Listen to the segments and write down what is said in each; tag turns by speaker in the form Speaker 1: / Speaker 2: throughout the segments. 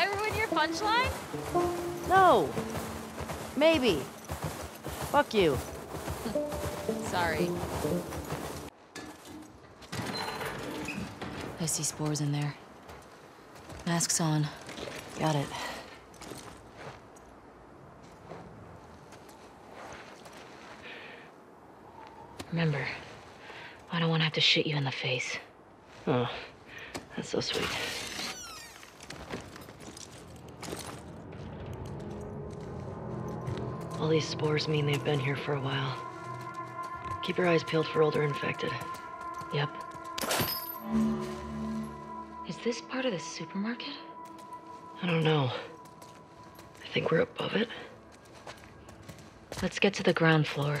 Speaker 1: I ruin your punchline?
Speaker 2: No. Maybe. Fuck you.
Speaker 1: Sorry. I see spores in there. Masks on. Got it. Remember, I don't want to have to shit you in the face.
Speaker 2: Oh, that's so sweet. All these spores mean they've been here for a while. Keep your eyes peeled for older infected.
Speaker 1: Yep. Is this part of the supermarket?
Speaker 2: I don't know. I think we're above it.
Speaker 1: Let's get to the ground floor.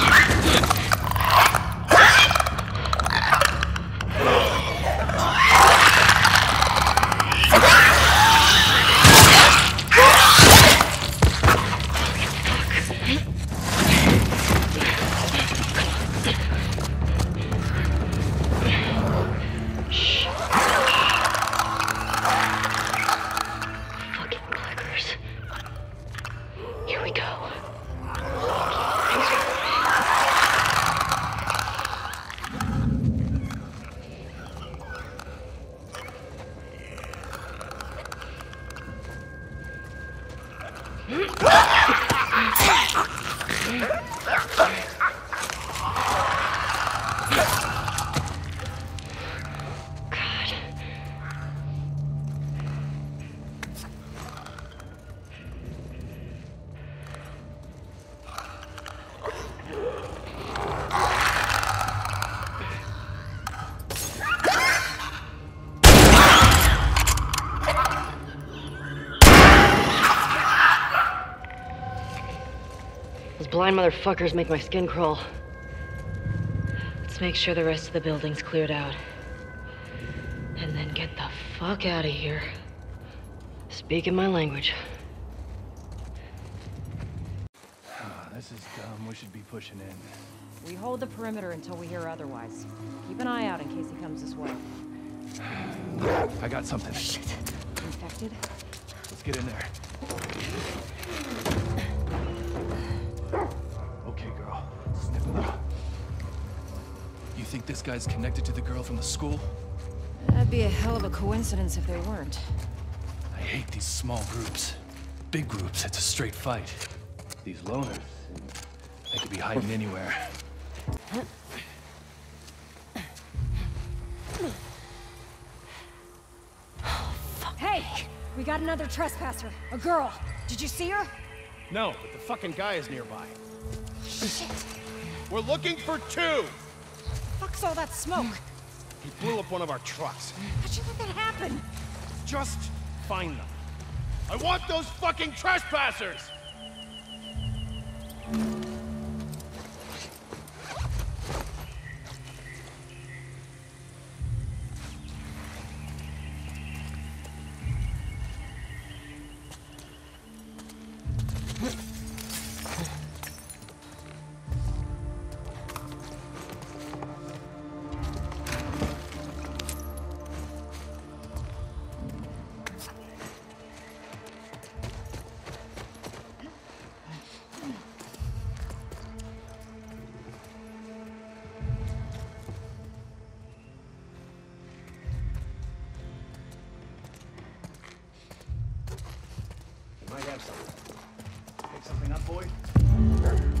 Speaker 2: blind motherfuckers make my skin crawl.
Speaker 1: Let's make sure the rest of the building's cleared out. And then get the fuck out of here.
Speaker 2: Speaking my language.
Speaker 3: Ah, this is dumb. We should be pushing in.
Speaker 4: We hold the perimeter until we hear otherwise. Keep an eye out in case he comes this way.
Speaker 3: I got something. Shit.
Speaker 4: Infected?
Speaker 3: Let's get in there. This guy's connected to the girl from the school?
Speaker 4: That'd be a hell of a coincidence if they weren't.
Speaker 3: I hate these small groups. Big groups, it's a straight fight. These loners, they could be hiding anywhere.
Speaker 4: Hey! We got another trespasser. A girl. Did you see her?
Speaker 5: No, but the fucking guy is nearby.
Speaker 4: Shit.
Speaker 5: We're looking for two!
Speaker 4: Fuck's all that smoke?
Speaker 5: He blew up one of our trucks.
Speaker 4: How'd you let that happen?
Speaker 5: Just find them. I want those fucking trespassers! Might have something. Pick something up, boy?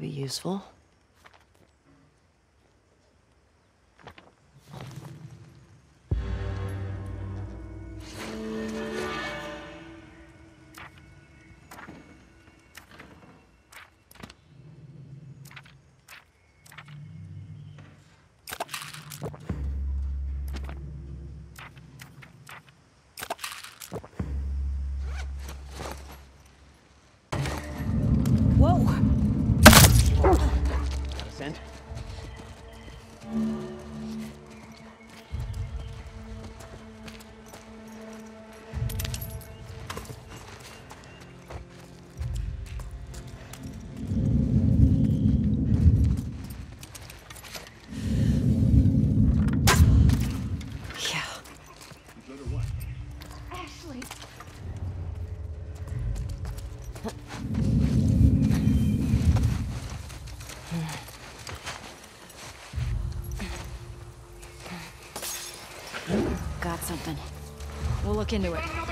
Speaker 2: be useful.
Speaker 4: look into it.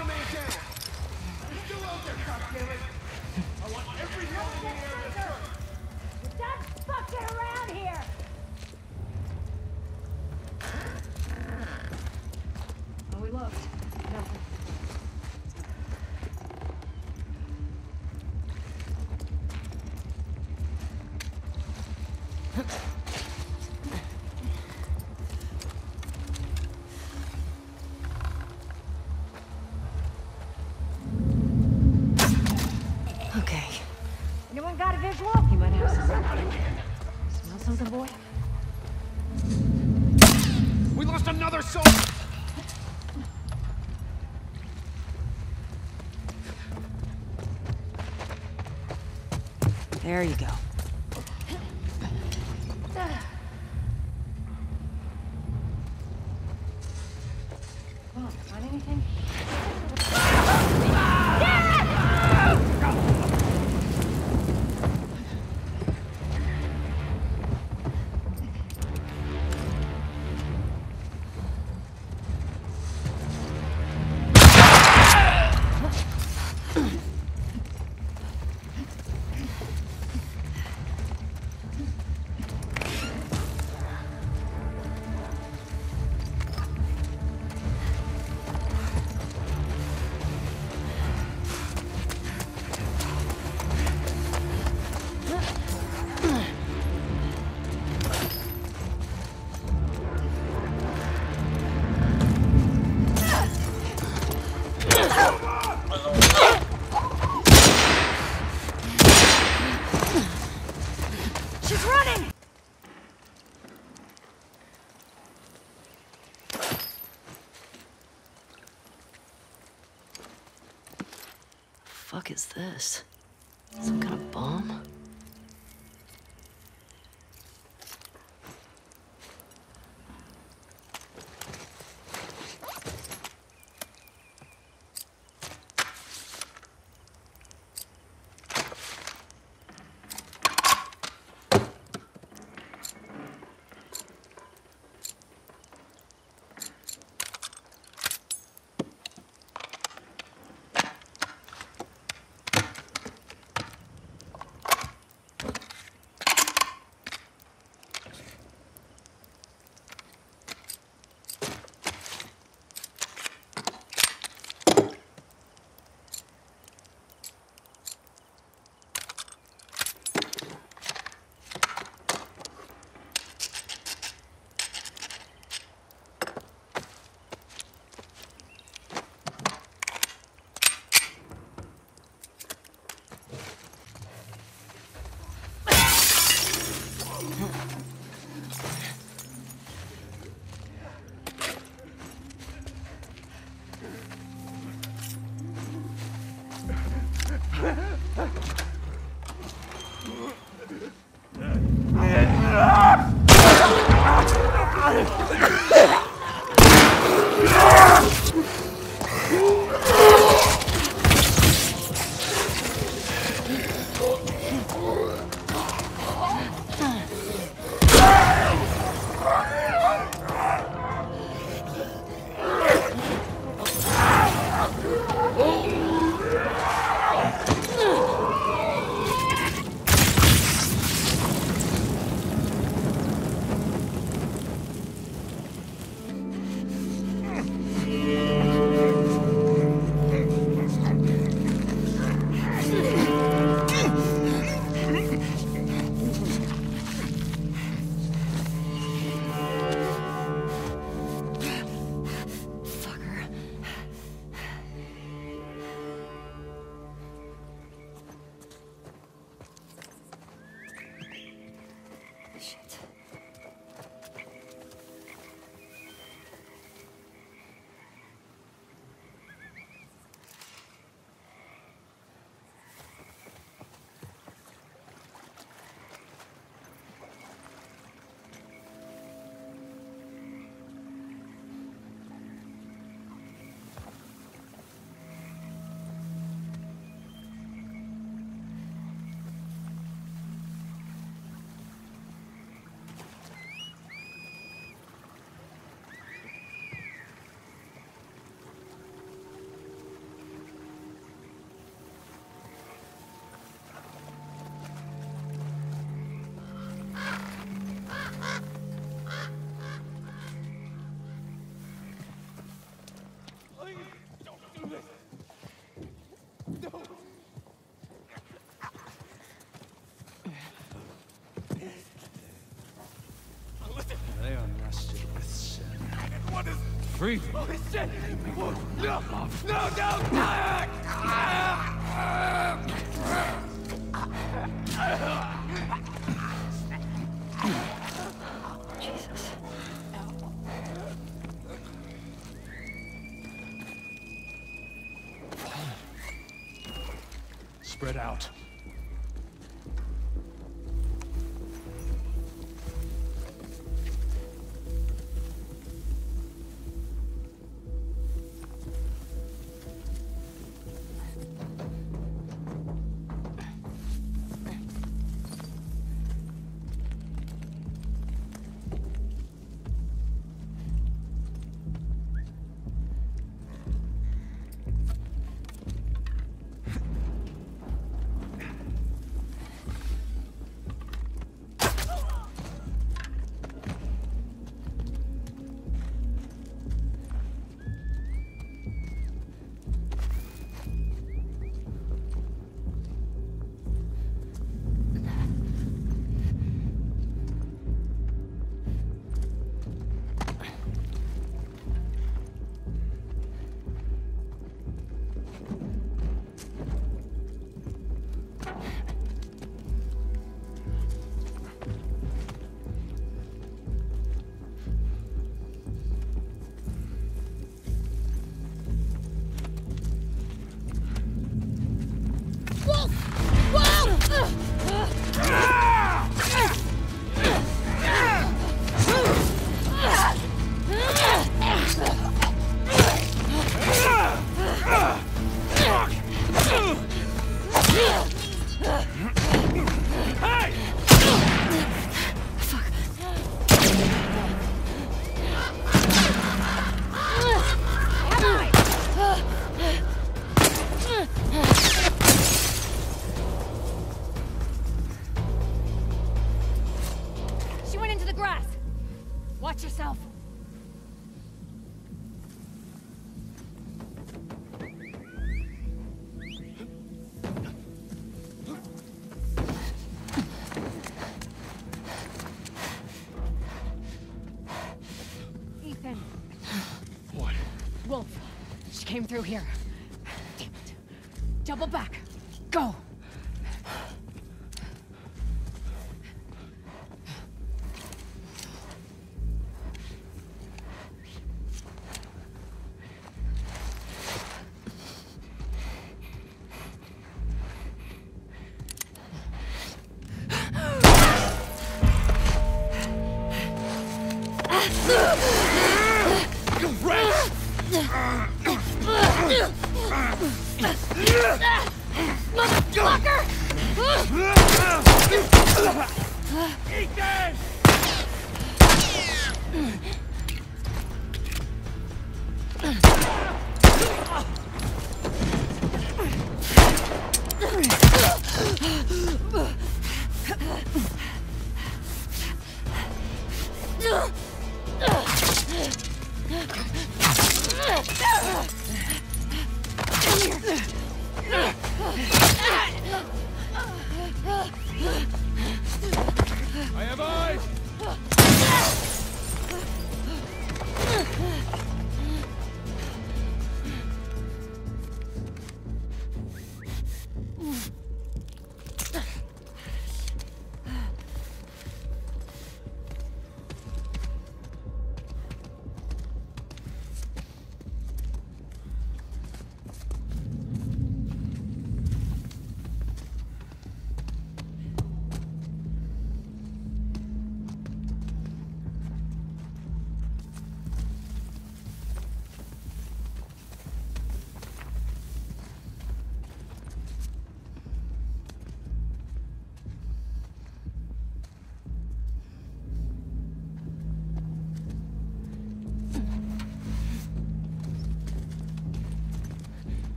Speaker 6: There
Speaker 2: you go.
Speaker 4: Come on, find anything?
Speaker 2: Fuck is this? Some kind of bomb?
Speaker 3: Breathing?
Speaker 5: Holy shit! No! No! No!
Speaker 3: Ah, ah.
Speaker 4: Through here.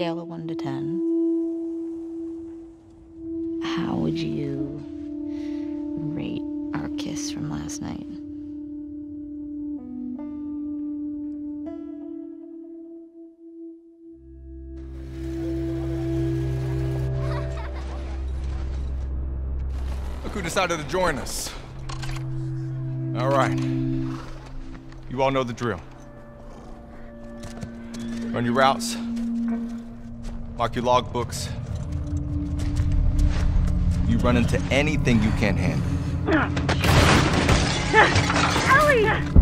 Speaker 7: Scale of 1 to 10. How would you rate our kiss from last night?
Speaker 8: Look who decided to join us. All right. You all know the drill. Run your routes. Mark your logbooks. You run into anything you can't handle.
Speaker 2: have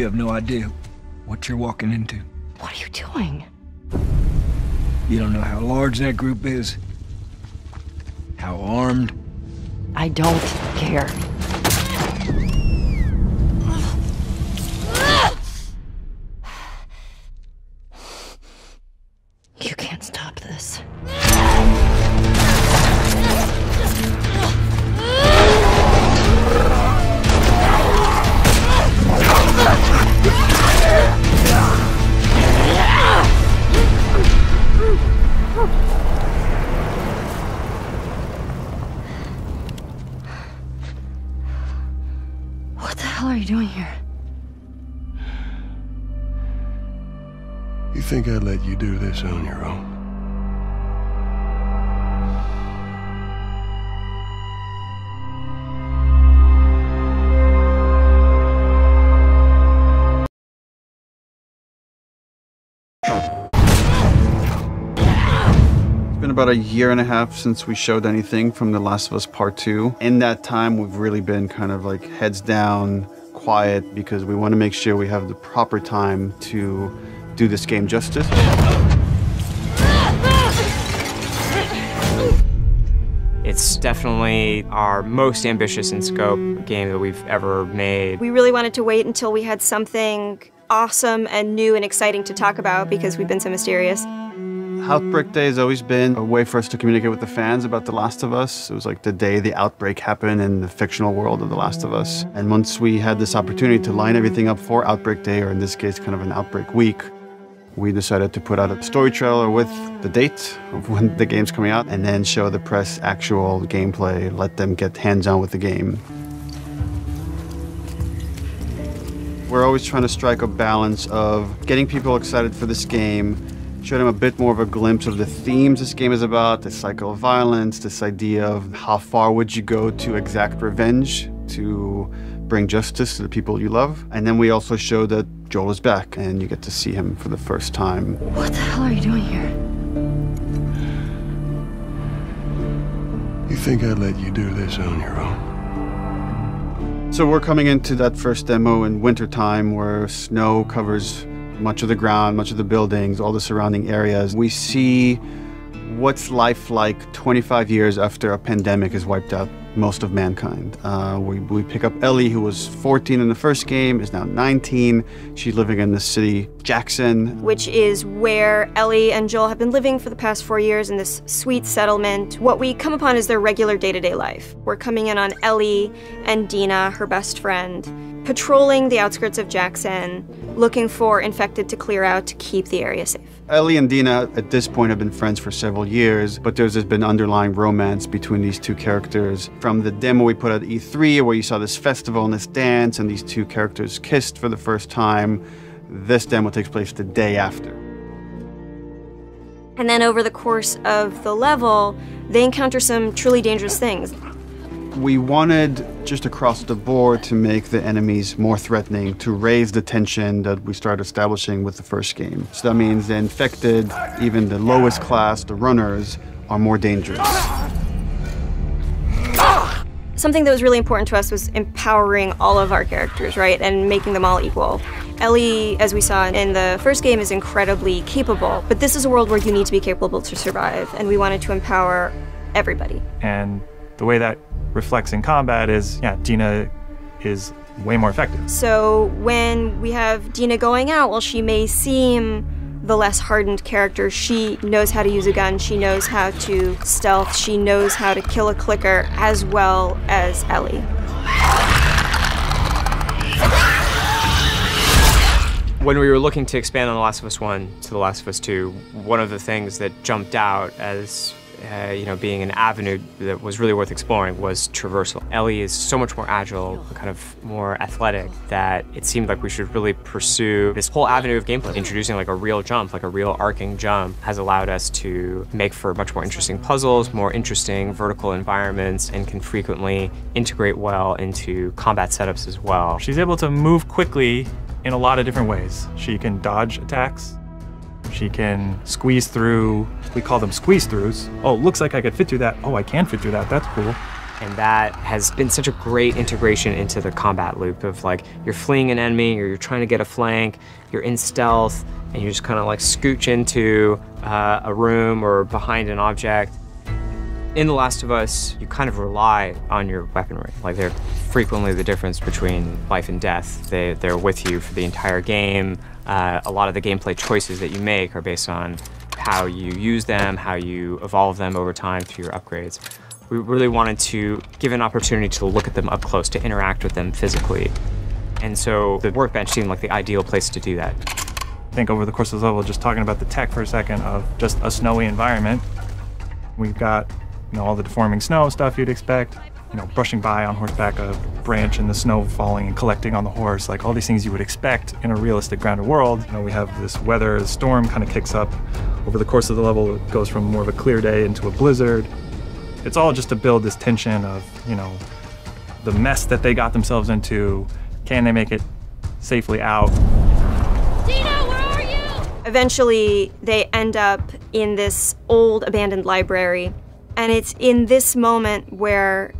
Speaker 9: You have no idea what you're walking into.
Speaker 2: What are you doing?
Speaker 9: You don't know how large that group is, how armed.
Speaker 2: I don't care.
Speaker 10: Think I'd let you do this on your own?
Speaker 11: It's been about a year and a half since we showed anything from The Last of Us Part 2. In that time, we've really been kind of like heads down, quiet, because we want to make sure we have the proper time to do this game justice.
Speaker 12: It's definitely our most ambitious in scope game that we've ever made.
Speaker 13: We really wanted to wait until we had something awesome and new and exciting to talk about because we've been so mysterious.
Speaker 11: Outbreak Day has always been a way for us to communicate with the fans about The Last of Us. It was like the day the outbreak happened in the fictional world of The Last of Us. And once we had this opportunity to line everything up for Outbreak Day, or in this case, kind of an Outbreak Week, we decided to put out a story trailer with the date of when the game's coming out and then show the press actual gameplay, let them get hands on with the game. We're always trying to strike a balance of getting people excited for this game, showing them a bit more of a glimpse of the themes this game is about, the cycle of violence, this idea of how far would you go to exact revenge to bring justice to the people you love. And then we also show that Joel is back and you get to see him for the first time.
Speaker 2: What the hell are you doing here?
Speaker 10: You think I'd let you do this on your own?
Speaker 11: So we're coming into that first demo in wintertime where snow covers much of the ground, much of the buildings, all the surrounding areas. We see what's life like 25 years after a pandemic has wiped out most of mankind. Uh, we, we pick up Ellie, who was 14 in the first game, is now 19. She's living in the city Jackson.
Speaker 13: Which is where Ellie and Joel have been living for the past four years in this sweet settlement. What we come upon is their regular day to day life. We're coming in on Ellie and Dina, her best friend, patrolling the outskirts of Jackson, looking for infected to clear out to keep the area safe.
Speaker 11: Ellie and Dina at this point have been friends for several years, but there's this been underlying romance between these two characters. From the demo we put at E3, where you saw this festival and this dance, and these two characters kissed for the first time, this demo takes place the day after.
Speaker 13: And then over the course of the level, they encounter some truly dangerous things.
Speaker 11: We wanted just across the board to make the enemies more threatening, to raise the tension that we started establishing with the first game. So that means the infected, even the lowest class, the runners, are more dangerous.
Speaker 13: Something that was really important to us was empowering all of our characters, right? And making them all equal. Ellie, as we saw in the first game, is incredibly capable, but this is a world where you need to be capable to survive, and we wanted to empower everybody.
Speaker 5: And the way that reflects in combat is, yeah, Dina is way more effective.
Speaker 13: So when we have Dina going out, while she may seem the less hardened character, she knows how to use a gun, she knows how to stealth, she knows how to kill a clicker as well as Ellie.
Speaker 12: When we were looking to expand on The Last of Us 1 to The Last of Us 2, one of the things that jumped out as uh, you know, being an avenue that was really worth exploring was traversal. Ellie is so much more agile, kind of more athletic, that it seemed like we should really pursue this whole avenue of gameplay. Introducing like a real jump, like a real arcing jump, has allowed us to make for much more interesting puzzles, more interesting vertical environments, and can frequently integrate well into combat setups as well.
Speaker 5: She's able to move quickly in a lot of different ways. She can dodge attacks, she can squeeze through, we call them squeeze throughs. Oh, looks like I could fit through that. Oh, I can fit through that. That's cool.
Speaker 12: And that has been such a great integration into the combat loop of like you're fleeing an enemy or you're trying to get a flank, you're in stealth, and you just kind of like scooch into uh, a room or behind an object. In The Last of Us, you kind of rely on your weaponry. Like they're frequently the difference between life and death. They, they're with you for the entire game. Uh, a lot of the gameplay choices that you make are based on how you use them, how you evolve them over time through your upgrades. We really wanted to give an opportunity to look at them up close, to interact with them physically. And so the workbench seemed like the ideal place to do that.
Speaker 14: I think over the course of the level, just talking about the tech for a second of just a snowy environment, we've got you know all the deforming snow stuff you'd expect, you know brushing by on horseback a branch and the snow falling and collecting on the horse, like all these things you would expect in a realistic grounded world. You know we have this weather, the storm kind of kicks up over the course of the level. It goes from more of a clear day into a blizzard. It's all just to build this tension of you know the mess that they got themselves into. Can they make it safely out? Dina, where are you?
Speaker 13: Eventually, they end up in this old abandoned library. And it's in this moment where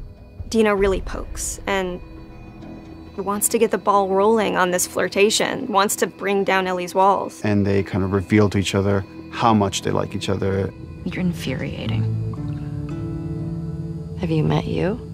Speaker 13: Dina really pokes and wants to get the ball rolling on this flirtation, wants to bring down Ellie's walls.
Speaker 11: And they kind of reveal to each other how much they like each other.
Speaker 2: You're infuriating. Have you met you?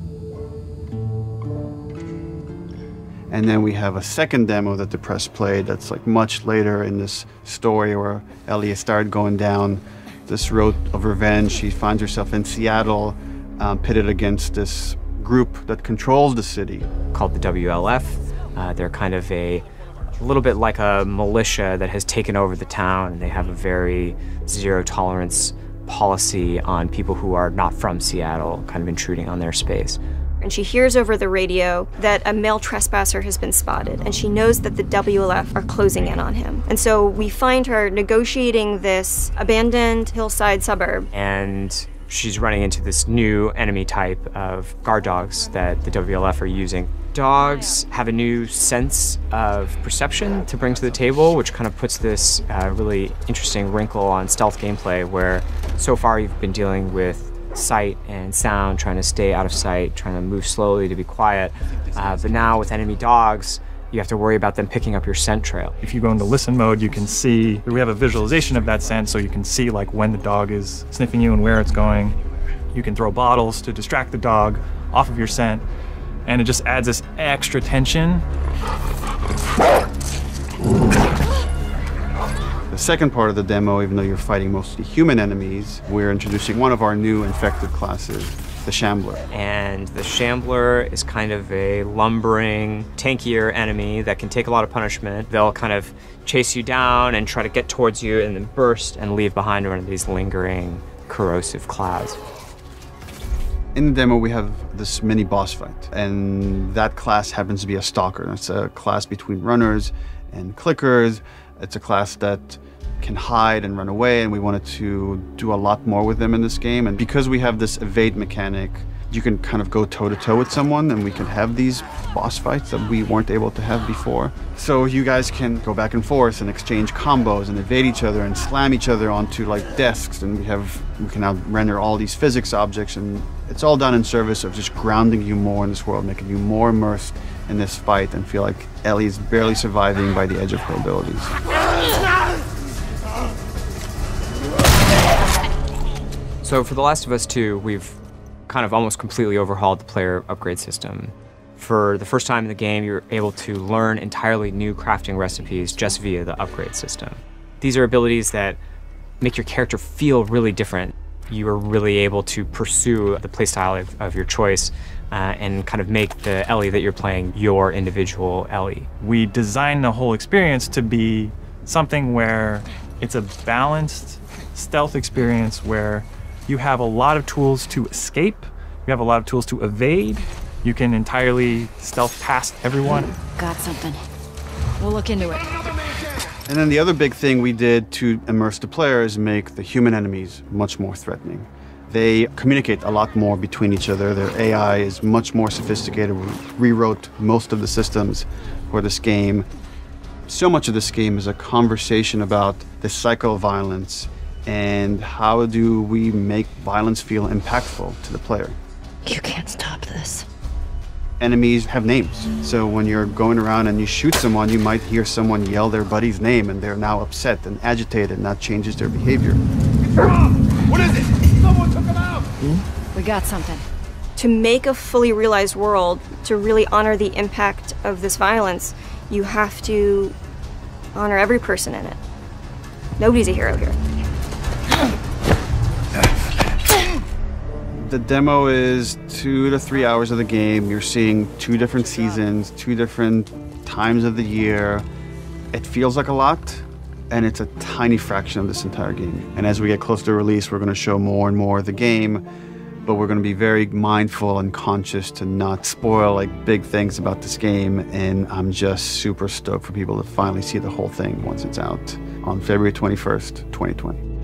Speaker 11: And then we have a second demo that the press played that's like much later in this story where Ellie started going down this road of revenge. She finds herself in Seattle, um, pitted against this group that controls the city.
Speaker 12: Called the WLF. Uh, they're kind of a, a little bit like a militia that has taken over the town, and they have a very zero tolerance policy on people who are not from Seattle, kind of intruding on their space
Speaker 13: and she hears over the radio that a male trespasser has been spotted, and she knows that the WLF are closing in on him. And so we find her negotiating this abandoned hillside suburb.
Speaker 12: And she's running into this new enemy type of guard dogs that the WLF are using. Dogs have a new sense of perception to bring to the table, which kind of puts this uh, really interesting wrinkle on stealth gameplay where so far you've been dealing with sight and sound, trying to stay out of sight, trying to move slowly to be quiet. Uh, but now with enemy dogs, you have to worry about them picking up your scent trail.
Speaker 14: If you go into listen mode, you can see, we have a visualization of that scent so you can see like when the dog is sniffing you and where it's going. You can throw bottles to distract the dog off of your scent, and it just adds this extra tension.
Speaker 11: The second part of the demo, even though you're fighting mostly human enemies, we're introducing one of our new infected classes, the Shambler.
Speaker 12: And the Shambler is kind of a lumbering, tankier enemy that can take a lot of punishment. They'll kind of chase you down and try to get towards you and then burst and leave behind one of these lingering, corrosive clouds.
Speaker 11: In the demo, we have this mini boss fight, and that class happens to be a stalker. It's a class between runners and clickers. It's a class that can hide and run away, and we wanted to do a lot more with them in this game. And because we have this evade mechanic, you can kind of go toe to toe with someone, and we can have these boss fights that we weren't able to have before. So you guys can go back and forth and exchange combos and evade each other and slam each other onto like desks, and we have we can now render all these physics objects, and it's all done in service of just grounding you more in this world, making you more immersed in this fight, and feel like Ellie is barely surviving by the edge of her abilities.
Speaker 12: So for The Last of Us 2, we've kind of almost completely overhauled the player upgrade system. For the first time in the game, you're able to learn entirely new crafting recipes just via the upgrade system. These are abilities that make your character feel really different. You are really able to pursue the playstyle of, of your choice uh, and kind of make the Ellie that you're playing your individual Ellie.
Speaker 14: We designed the whole experience to be something where it's a balanced stealth experience where you have a lot of tools to escape. You have a lot of tools to evade. You can entirely stealth past everyone.
Speaker 4: Got something. We'll look into it.
Speaker 11: And then the other big thing we did to immerse the player is make the human enemies much more threatening. They communicate a lot more between each other. Their AI is much more sophisticated. We rewrote most of the systems for this game. So much of this game is a conversation about the cycle of violence and how do we make violence feel impactful to the player?
Speaker 1: You can't stop this.
Speaker 11: Enemies have names. So when you're going around and you shoot someone, you might hear someone yell their buddy's name and they're now upset and agitated and that changes their behavior.
Speaker 5: What is it? Someone took him out! Hmm?
Speaker 4: We got something.
Speaker 13: To make a fully realized world, to really honor the impact of this violence, you have to honor every person in it. Nobody's a hero here.
Speaker 11: The demo is two to three hours of the game. You're seeing two different seasons, two different times of the year. It feels like a lot, and it's a tiny fraction of this entire game. And as we get closer to release, we're going to show more and more of the game, but we're going to be very mindful and conscious to not spoil like big things about this game. And I'm just super stoked for people to finally see the whole thing once it's out on February 21st, 2020.